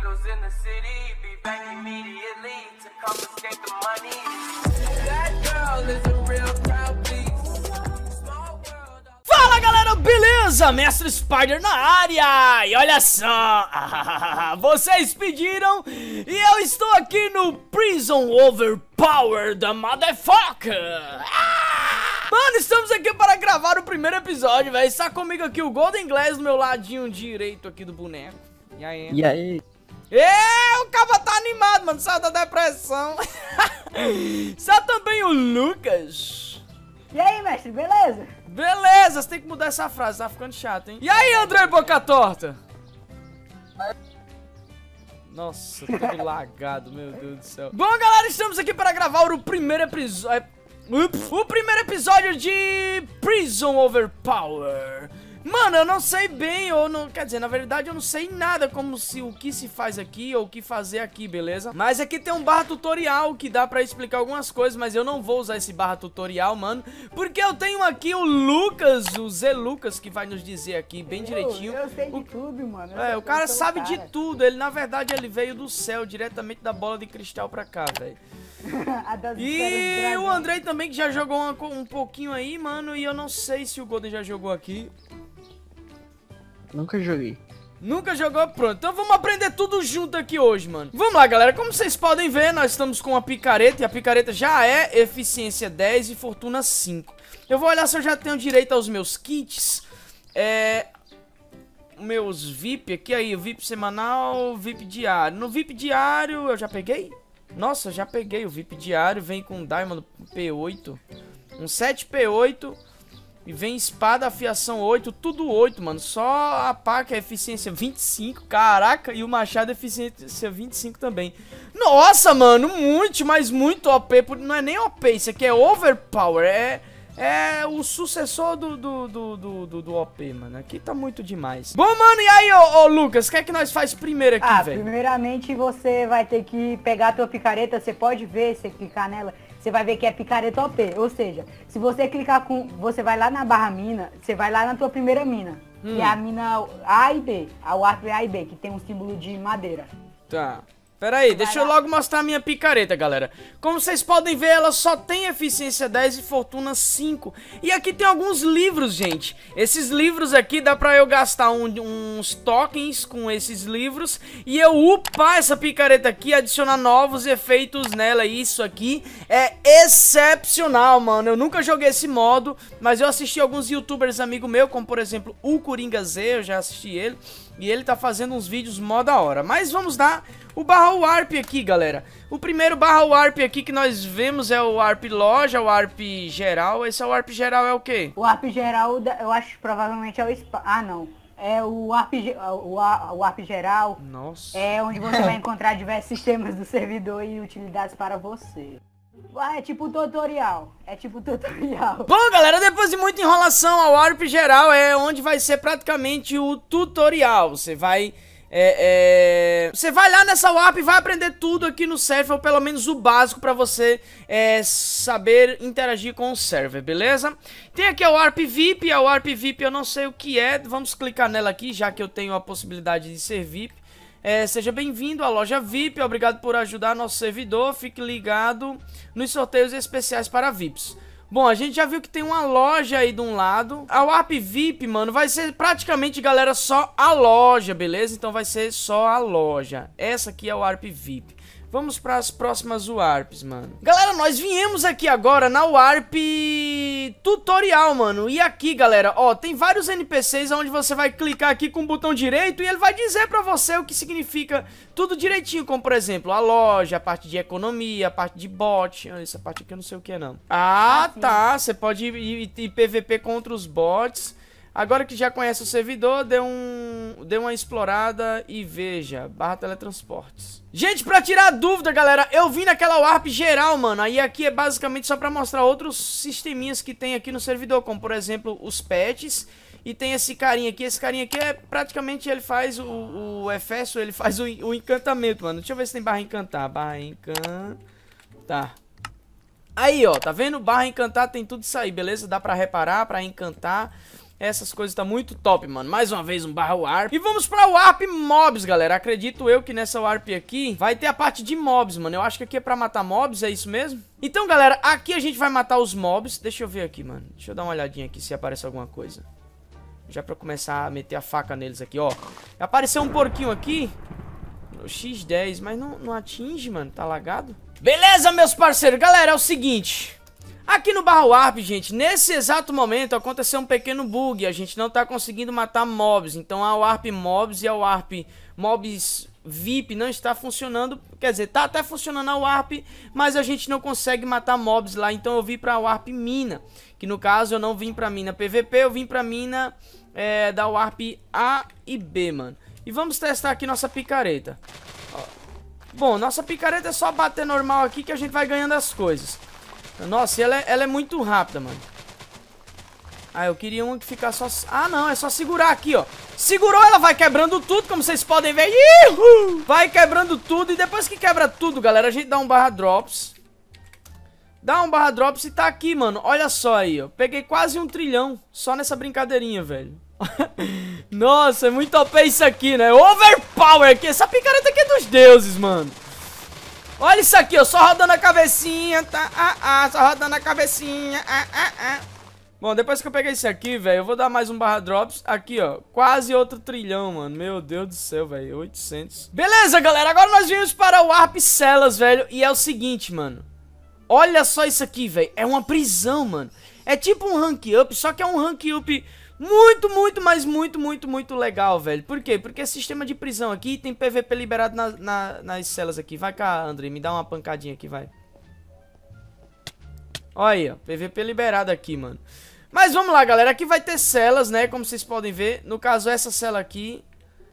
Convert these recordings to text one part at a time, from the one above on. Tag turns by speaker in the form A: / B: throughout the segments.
A: needles in the city. Be back immediately to confiscate the money. That girl is a real crowd please.
B: Fala galera, beleza? Mestre Spider na área! E olha só, vocês pediram e eu estou aqui no Prison Overpower da Motherfucker! Ah! Mano, estamos aqui para gravar o primeiro episódio, velho. Está comigo aqui o Golden Glass do meu ladinho direito aqui do boneco. E aí?
C: E aí?
B: É, o cara tá animado, mano. Sai da depressão. Está também o Lucas.
D: E aí, mestre, beleza?
B: Beleza, você tem que mudar essa frase, tá ficando chato, hein? E aí, André Boca Torta? Nossa, todo lagado, meu Deus do céu. Bom, galera, estamos aqui para gravar o primeiro episódio... Ups, o primeiro episódio de Prison Overpower. Mano, eu não sei bem, ou não. Quer dizer, na verdade eu não sei nada como se o que se faz aqui ou o que fazer aqui, beleza? Mas aqui tem um barra tutorial que dá pra explicar algumas coisas, mas eu não vou usar esse barra tutorial, mano. Porque eu tenho aqui o Lucas, o Zé Lucas, que vai nos dizer aqui bem direitinho.
D: Eu, eu sei de
B: o...
D: tudo, mano. Eu
B: É, o cara sabe
D: cara.
B: de tudo. Ele, na verdade, ele veio do céu, diretamente da bola de cristal pra cá, velho. E o Andrei também, que já jogou uma um pouquinho aí, mano. E eu não sei se o Golden já jogou aqui.
C: Nunca joguei.
B: Nunca jogou? Pronto. Então vamos aprender tudo junto aqui hoje, mano. Vamos lá, galera. Como vocês podem ver, nós estamos com a picareta. E a picareta já é eficiência 10 e fortuna 5. Eu vou olhar se eu já tenho direito aos meus kits. É... Meus VIP aqui aí, o VIP semanal, VIP diário. No VIP diário eu já peguei? Nossa, já peguei o VIP diário, vem com Diamond P8, um 7 P8 e vem espada afiação 8, tudo 8, mano. Só a é eficiência 25, caraca, e o machado eficiência 25 também. Nossa, mano, muito, mas muito OP, não é nem OP, isso aqui é overpower, é é o sucessor do, do, do, do, do- do OP, mano. Aqui tá muito demais. Bom, mano, e aí, ô, ô Lucas, o que é que nós faz primeiro aqui,
D: Ah,
B: velho?
D: primeiramente você vai ter que pegar a tua picareta, você pode ver, você clicar nela, você vai ver que é picareta OP. Ou seja, se você clicar com. Você vai lá na barra mina, você vai lá na tua primeira mina.
B: Hum.
D: Que é a mina A e B. A Warp A e B, que tem um símbolo de madeira.
B: Tá. Pera aí, deixa eu logo mostrar minha picareta, galera. Como vocês podem ver, ela só tem eficiência 10 e fortuna 5. E aqui tem alguns livros, gente. Esses livros aqui dá pra eu gastar um- uns tokens com esses livros e eu upar essa picareta aqui, adicionar novos efeitos nela. Isso aqui é excepcional, mano. Eu nunca joguei esse modo, mas eu assisti alguns youtubers amigo meu, como por exemplo o Coringa Z, eu já assisti ele. E ele tá fazendo uns vídeos mó da hora. Mas vamos dar o barra warp aqui, galera. O primeiro barra warp aqui que nós vemos é o warp loja, o warp geral. Esse é o warp geral é o quê?
D: O Warp geral, eu acho que provavelmente é o spa. Ah, não. É o Warp, o warp geral.
B: Nossa.
D: É onde você vai encontrar diversos sistemas do servidor e utilidades para você. Ah, é tipo tutorial. É tipo tutorial.
B: Bom, galera, depois de muita enrolação, a warp geral é onde vai ser praticamente o tutorial. Você vai... é, é, Você vai lá nessa warp e vai aprender tudo aqui no server, ou pelo menos o básico pra você é, saber interagir com o server, beleza? Tem aqui a warp VIP, a warp VIP eu não sei o que é, vamos clicar nela aqui, já que eu tenho a possibilidade de ser VIP. É, seja bem-vindo à loja VIP, obrigado por ajudar nosso servidor, fique ligado nos sorteios especiais para VIPs. Bom, a gente já viu que tem uma loja aí de um lado. A Warp VIP, mano, vai ser praticamente, galera, só a loja, beleza? Então vai ser só a loja. Essa aqui é a Warp VIP. Vamos para as próximas Warps, mano. Galera, nós viemos aqui agora na Warp tutorial, mano. E aqui, galera, ó, tem vários NPCs onde você vai clicar aqui com o botão direito e ele vai dizer pra você o que significa tudo direitinho, como por exemplo, a loja, a parte de economia, a parte de bot. Ah, Essa parte aqui eu não sei o que é, não. Ah, tá. Você pode ir, ir, ir PVP contra os bots. Agora que já conhece o servidor, dê, um, dê uma explorada e veja. Barra teletransportes. Gente, pra tirar dúvida, galera, eu vim naquela warp geral, mano. Aí aqui é basicamente só pra mostrar outros sisteminhas que tem aqui no servidor, como por exemplo os pets. E tem esse carinha aqui, esse carinha aqui é praticamente ele faz o, o Efeso, ele faz o, o encantamento, mano. Deixa eu ver se tem barra encantar. Barra encantar. Aí, ó, tá vendo? Barra encantar tem tudo isso aí, beleza? Dá pra reparar, pra encantar. Essas coisas tá muito top, mano. Mais uma vez um barra Warp. E vamos pra Warp Mobs, galera. Acredito eu que nessa Warp aqui vai ter a parte de mobs, mano. Eu acho que aqui é pra matar mobs, é isso mesmo? Então, galera, aqui a gente vai matar os mobs. Deixa eu ver aqui, mano. Deixa eu dar uma olhadinha aqui se aparece alguma coisa. Já pra começar a meter a faca neles aqui, ó. Apareceu um porquinho aqui. No X10, mas não, não atinge, mano. Tá lagado. Beleza, meus parceiros. Galera, é o seguinte... Aqui no Barra Warp, gente, nesse exato momento aconteceu um pequeno bug. A gente não tá conseguindo matar mobs. Então a Warp Mobs e a Warp Mobs VIP não está funcionando. Quer dizer, tá até funcionando a Warp, mas a gente não consegue matar mobs lá. Então eu vim pra Warp Mina. Que no caso eu não vim pra Mina PVP, eu vim pra Mina é, da Warp A e B, mano. E vamos testar aqui nossa picareta. Bom, nossa picareta é só bater normal aqui que a gente vai ganhando as coisas. Nossa, ela é, ela é muito rápida, mano. Ah, eu queria uma que ficar só... Ah, não, é só segurar aqui, ó. Segurou, ela vai quebrando tudo, como vocês podem ver. Ihu! Vai quebrando tudo e depois que quebra tudo, galera, a gente dá um barra drops. Dá um barra drops e tá aqui, mano. Olha só aí, ó. Peguei quase um trilhão só nessa brincadeirinha, velho. Nossa, é muito OP isso aqui, né? Overpower aqui. Essa picareta aqui é dos deuses, mano. Olha isso aqui, ó, só rodando a cabecinha, tá? Ah, ah, só rodando a cabecinha, ah, ah, ah. Bom, depois que eu peguei esse aqui, velho, eu vou dar mais um barra drops. Aqui, ó, quase outro trilhão, mano. Meu Deus do céu, velho, 800. Beleza, galera, agora nós vimos para o Warp Celas, velho. E é o seguinte, mano. Olha só isso aqui, velho. É uma prisão, mano. É tipo um rank up, só que é um rank up muito, muito, mas muito, muito, muito legal, velho. Por quê? Porque sistema de prisão aqui tem PVP liberado na, na, nas celas aqui. Vai cá, André, me dá uma pancadinha aqui, vai. Olha aí, ó. PVP liberado aqui, mano. Mas vamos lá, galera. Aqui vai ter celas, né? Como vocês podem ver. No caso, essa cela aqui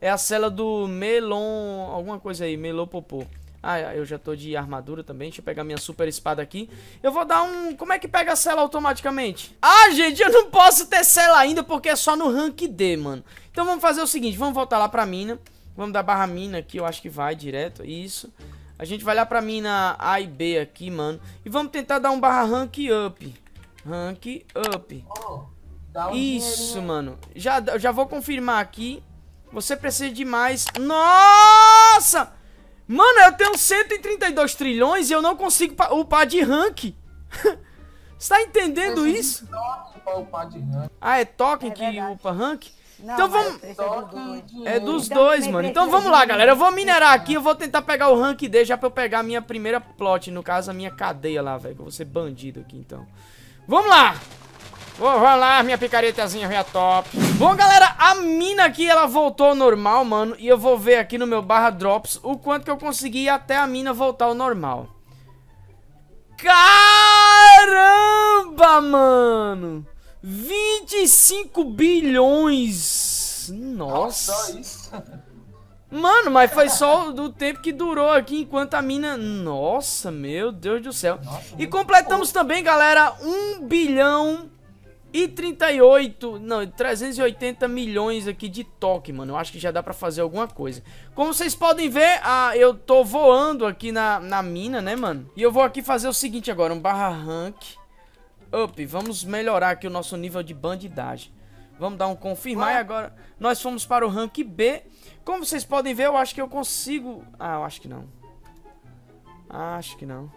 B: é a cela do Melon... Alguma coisa aí, Melopopô. Ah, eu já tô de armadura também. Deixa eu pegar minha super espada aqui. Eu vou dar um... Como é que pega a cela automaticamente? Ah, gente, eu não posso ter cela ainda porque é só no rank D, mano. Então vamos fazer o seguinte. Vamos voltar lá pra mina. Vamos dar barra mina aqui. Eu acho que vai direto. Isso. A gente vai lá pra mina A e B aqui, mano. E vamos tentar dar um barra rank up. Rank up.
C: Oh, um
B: Isso, mano. Já, já vou confirmar aqui. Você precisa de mais... Nossa! Mano, eu tenho 132 trilhões e eu não consigo upar de rank. Você tá entendendo isso?
C: pra upar de rank.
B: Ah, é token
D: É
B: que
D: verdade.
B: upa rank?
D: Não,
B: Então vamos-
D: é dos
B: É dos
D: Então
B: dois, mano. Então vamos lá, galera. Eu vou minerar aqui. Eu vou tentar pegar o rank D já pra eu pegar a minha primeira plot. No caso, a minha cadeia lá, velho. que Eu vou ser bandido aqui, então. Vamos lá! Vou, vamos lá, minha picaretazinha já top. Bom, galera, a mina aqui, ela voltou ao normal, mano. E eu vou ver aqui no meu barra drops o quanto que eu consegui até a mina voltar ao normal. Caramba, mano! 25 bilhões! Nossa!
C: Só isso.
B: Mano, mas foi só do tempo que durou aqui enquanto a mina. Nossa, meu Deus do céu.
C: Nossa,
B: E completamos também, galera, 1 bilhão e 38, não, 380 milhões aqui de toque, mano. Eu acho que já dá pra fazer alguma coisa. Como vocês podem ver, ah, eu tô voando aqui na, na mina, né, mano? E eu vou aqui fazer o seguinte agora, um barra rank up. Vamos melhorar aqui o nosso nível de bandidagem. Vamos dar um confirmar e agora nós fomos para o rank B. Como vocês podem ver, eu acho que eu consigo... Ah, eu acho que não. Acho que não.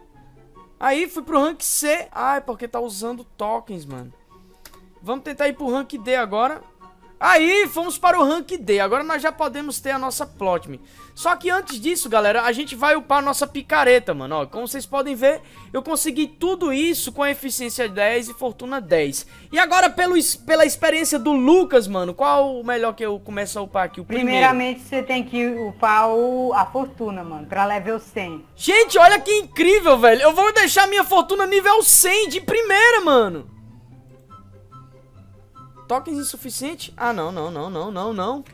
B: Aí fui pro rank C. Ah, é porque tá usando tokens, mano. Vamos tentar ir pro rank D agora. Aí, fomos para o rank D. Agora nós já podemos ter a nossa plotme. Só que antes disso, galera, a gente vai upar a nossa picareta, mano. Ó, como vocês podem ver, eu consegui tudo isso com eficiência 10 e fortuna 10. E agora, pelo, pela experiência do Lucas, mano, qual o melhor que eu começo a upar aqui? O primeiro.
D: Primeiramente, você tem que upar o, a fortuna, mano, pra level 100.
B: Gente, olha que incrível, velho. Eu vou deixar minha fortuna nível 100 de primeira, mano. Tokens insuficiente? Ah, não, não, não, não, não, não.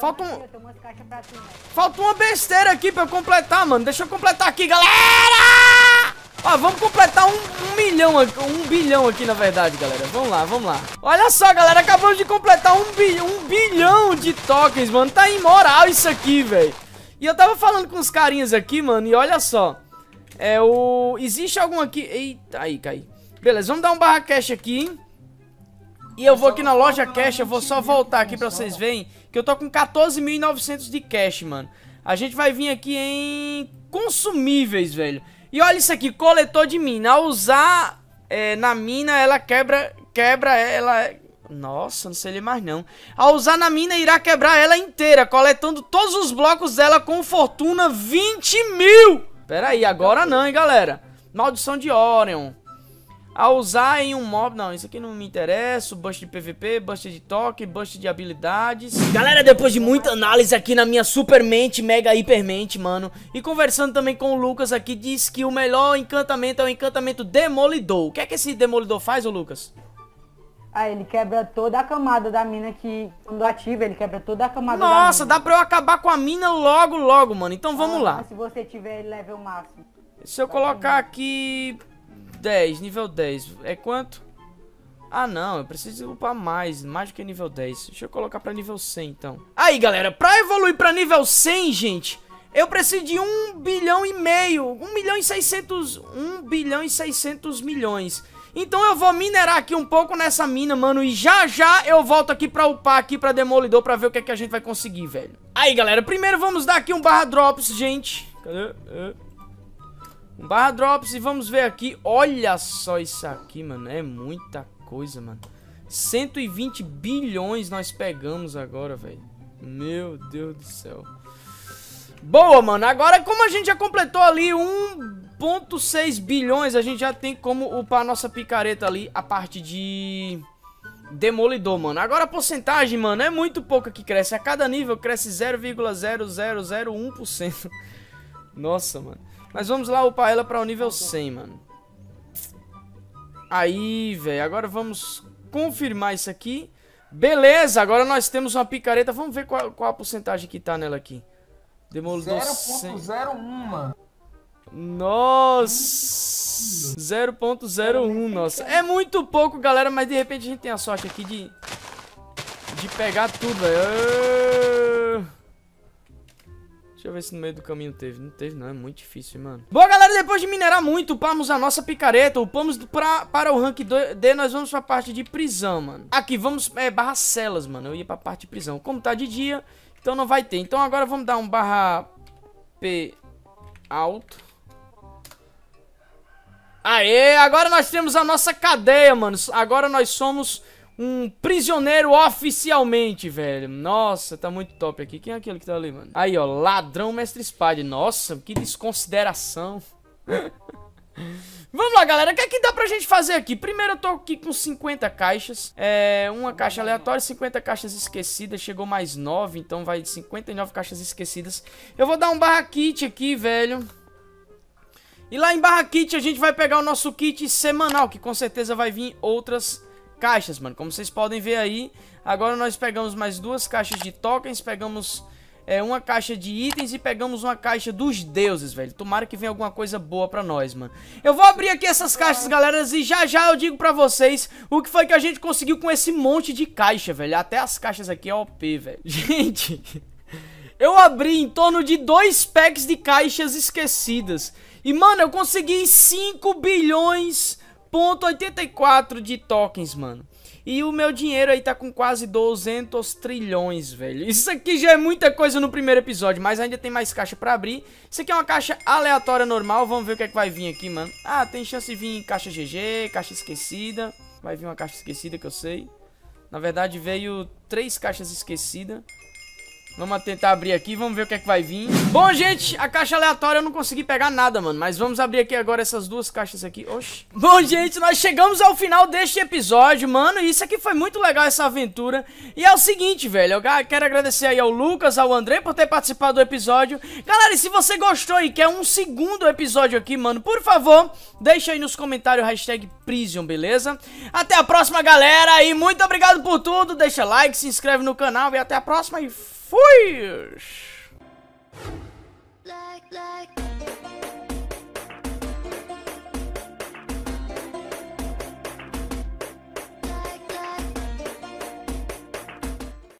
B: Falta um... Falta uma besteira aqui pra eu completar, mano. Deixa eu completar aqui, galera! Ó, vamos completar um, um milhão aqui, um bilhão aqui, na verdade, galera. Vamos lá, vamos lá. Olha só, galera, acabamos de completar um, bi um bilhão de tokens, mano. Tá imoral isso aqui, velho. E eu tava falando com os carinhas aqui, mano, e olha só. É o... Existe algum aqui... Eita, aí, caí. Beleza, vamos dar um barra cash aqui. E eu vou aqui na loja cash, eu vou só voltar aqui pra vocês verem que eu tô com 14.900 de cash, mano. A gente vai vir aqui em consumíveis, velho. E olha isso aqui, coletor de mina. Ao usar é, na mina, ela quebra, quebra ela... Nossa, não sei ler mais não. Ao usar na mina, irá quebrar ela inteira, coletando todos os blocos dela com fortuna 20 mil. Pera aí, agora não, hein, galera. Maldição de Orion. A usar em um mob... Não, isso aqui não me interessa. Bust de PVP, bust de toque, bust de habilidades. Galera, depois de muita análise aqui na minha super mente, mega hipermente, mano. E conversando também com o Lucas aqui, diz que o melhor encantamento é o encantamento Demolidor. O que é que esse Demolidor faz, ô Lucas?
D: Ah, ele quebra toda a camada da mina que, quando ativa, ele quebra toda a camada
B: Nossa,
D: da mina.
B: dá pra eu acabar com a mina logo, logo, mano. Então vamos lá.
D: Ah, Se você tiver level máximo.
B: Se eu colocar aqui 10, nível 10, é quanto? Ah não, eu preciso upar mais, mais do que nível 10 Deixa eu colocar pra nível 100 então Aí galera, pra evoluir pra nível 100, gente Eu preciso de 1 bilhão e meio 1 milhão e 600 1 bilhão e 600 milhões Então eu vou minerar aqui um pouco nessa mina, mano E já já eu volto aqui pra upar aqui pra Demolidor Pra ver o que, é que a gente vai conseguir, velho Aí galera, primeiro vamos dar aqui um barra drops, gente Cadê? É. Um barra drops e vamos ver aqui. Olha só isso aqui, mano. É muita coisa, mano. 120 bilhões nós pegamos agora, velho. Meu Deus do céu. Boa, mano. Agora, como a gente já completou ali 1.6 bilhões, a gente já tem como upar nossa picareta ali a parte de... Demolidor, mano. Agora a porcentagem, mano, é muito pouca que cresce. A cada nível cresce 0,0001%. Nossa, mano. Mas vamos lá upar ela para o nível 100, mano. Aí, velho. Agora vamos confirmar isso aqui. Beleza, agora nós temos uma picareta. Vamos ver qual, qual a porcentagem que tá nela aqui. Demolidor 100.
C: 0.01, mano.
B: Nossa! 0.01, nossa. É muito pouco, galera, mas de repente a gente tem a sorte aqui de... De pegar tudo, velho. Deixa eu ver se no meio do caminho teve. Não teve, não. É muito difícil, mano. Boa, galera. Depois de minerar muito, upamos a nossa picareta. Upamos pra, para o rank D. Nós vamos pra parte de prisão, mano. Aqui, vamos... É, barra celas, mano. Eu ia pra parte de prisão. Como tá de dia, então não vai ter. Então agora vamos dar um barra P alto. Aê, agora nós temos a nossa cadeia, mano. Agora nós somos um prisioneiro oficialmente, velho. Nossa, tá muito top aqui. Quem é aquele que tá ali, mano? Aí, ó, ladrão mestre Spade. Nossa, que desconsideração. Vamos lá, galera. O que é que dá pra gente fazer aqui? Primeiro eu tô aqui com 50 caixas. É, uma caixa aleatória, 50 caixas esquecidas. Chegou mais 9, então vai 59 caixas esquecidas. Eu vou dar um barra kit aqui, velho. E lá em barra kit a gente vai pegar o nosso kit semanal, que com certeza vai vir outras caixas, mano. Como vocês podem ver aí, agora nós pegamos mais duas caixas de tokens, pegamos é, uma caixa de itens e pegamos uma caixa dos deuses, velho. Tomara que venha alguma coisa boa pra nós, mano. Eu vou abrir aqui essas caixas, galera, e já já eu digo pra vocês o que foi que a gente conseguiu com esse monte de caixa, velho. Até as caixas aqui é OP, velho. Gente... Eu abri em torno de dois packs de caixas esquecidas. E, mano, eu consegui 5 bilhões ponto 84 de tokens, mano. E o meu dinheiro aí tá com quase 200 trilhões, velho. Isso aqui já é muita coisa no primeiro episódio, mas ainda tem mais caixa pra abrir. Isso aqui é uma caixa aleatória normal, vamos ver o que é que vai vir aqui, mano. Ah, tem chance de vir caixa GG, caixa esquecida. Vai vir uma caixa esquecida que eu sei. Na verdade veio três caixas esquecidas. Vamos tentar abrir aqui, vamos ver o que é que vai vir. Bom, gente, a caixa aleatória eu não consegui pegar nada, mano. Mas vamos abrir aqui agora essas duas caixas aqui. Oxi. Bom, gente, nós chegamos ao final deste episódio, mano. Isso aqui foi muito legal, essa aventura. E é o seguinte, velho. Eu quero agradecer aí ao Lucas, ao André por ter participado do episódio. Galera, e se você gostou e quer um segundo episódio aqui, mano, por favor, deixa aí nos comentários hashtag Prison, beleza? Até a próxima, galera. E muito obrigado por tudo. Deixa like, se inscreve no canal e até a próxima e... Fui! Like, like.